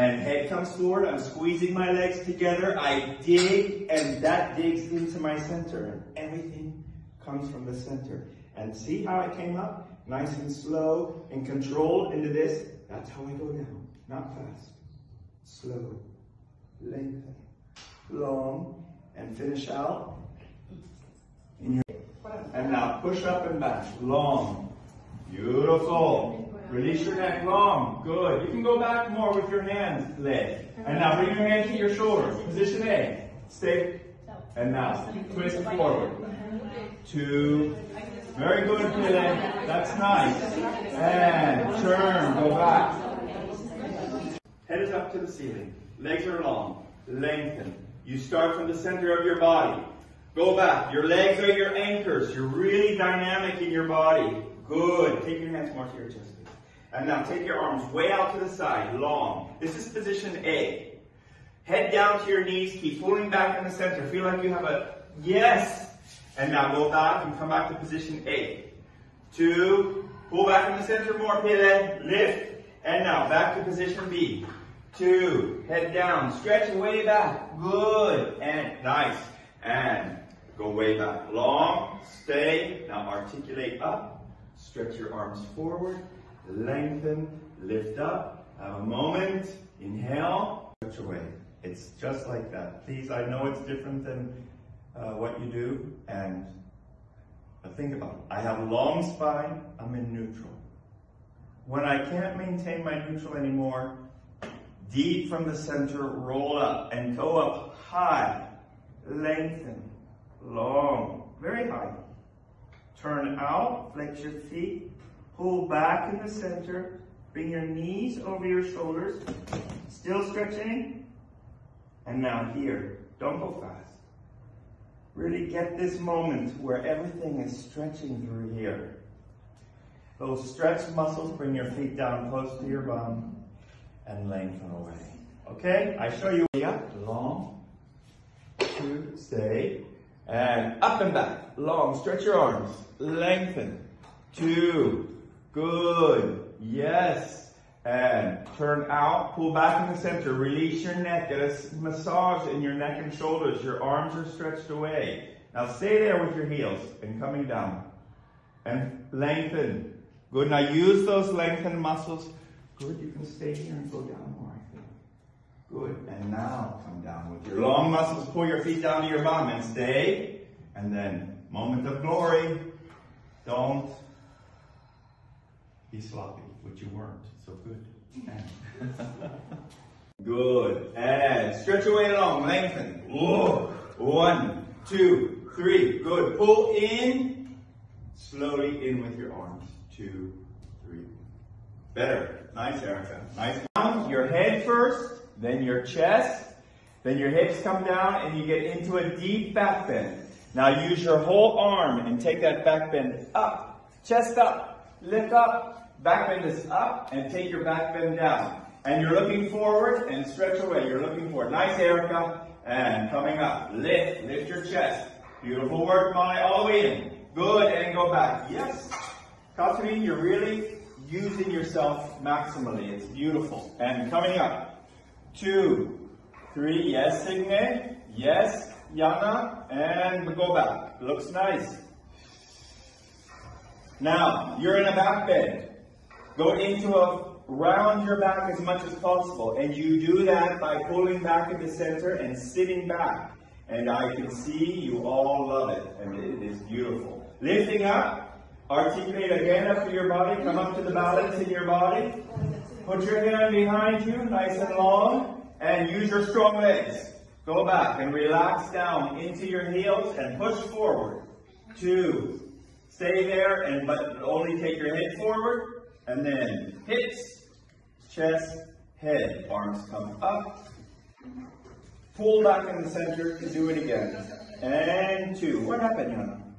And head comes forward, I'm squeezing my legs together, I dig, and that digs into my center. And everything comes from the center. And see how I came up? Nice and slow and controlled into this. That's how I go down. Not fast. Slow. Lengthen. Long. And finish out. And now push up and back. Long. Beautiful. Release your neck long. Good. You can go back more with your hands, leg. And now bring your hands to your shoulders. Position A. Stay. And now twist forward. Two. Very good, Pele. That's nice. And turn. Go back. Head is up to the ceiling. Legs are long. Lengthen. You start from the center of your body. Go back. Your legs are your anchors. You're really dynamic in your body. Good. Take your hands more to your chest. And now take your arms way out to the side, long. This is position A. Head down to your knees, keep pulling back in the center. Feel like you have a yes. And now go back and come back to position A. Two, pull back in the center more, Pele, lift. And now back to position B. Two, head down, stretch way back. Good, and nice. And go way back. Long, stay. Now articulate up, stretch your arms forward lengthen, lift up, have a moment, inhale, stretch away. It's just like that. Please, I know it's different than uh, what you do, and think about it. I have a long spine, I'm in neutral. When I can't maintain my neutral anymore, deep from the center, roll up and go up high, lengthen, long, very high. Turn out, flex your feet, Pull back in the center. Bring your knees over your shoulders. Still stretching. And now here. Don't go fast. Really get this moment where everything is stretching through here. Those stretched muscles, bring your feet down close to your bum and lengthen away. Okay? I show you up, long, two, stay, and up and back, long, stretch your arms, lengthen, two, Good. Yes. And turn out, pull back in the center, release your neck, get a massage in your neck and shoulders. Your arms are stretched away. Now stay there with your heels and coming down. And lengthen. Good. Now use those lengthened muscles. Good. You can stay here and go down more, I think. Good. And now come down with your long muscles. Pull your feet down to your bum and stay. And then moment of glory. Don't be sloppy, which you weren't. So good. good. And stretch away along. lengthen. Whoa. One, two, three. Good. Pull in. Slowly in with your arms. Two, three. Better. Nice, Erica. Nice. Down, your head first, then your chest, then your hips come down and you get into a deep back bend. Now use your whole arm and take that back bend up, chest up, lift up, Back bend is up and take your back bend down. And you're looking forward and stretch away. You're looking forward. Nice, Erica. And coming up. Lift. Lift your chest. Beautiful work, Molly. All the way in. Good. And go back. Yes. Katharine, you're really using yourself maximally. It's beautiful. And coming up. Two. Three. Yes, Signe. Yes, Yana. And go back. Looks nice. Now, you're in a back bend. Go into a round your back as much as possible. And you do that by pulling back in the center and sitting back. And I can see you all love it. And it is beautiful. Lifting up. Articulate again up to your body. Come up to the balance in your body. Put your hand behind you, nice and long. And use your strong legs. Go back and relax down into your heels and push forward. Two. Stay there and but only take your head forward. And then hips, chest, head. Arms come up. Pull back in the center do it again. And two. What happened, Yana?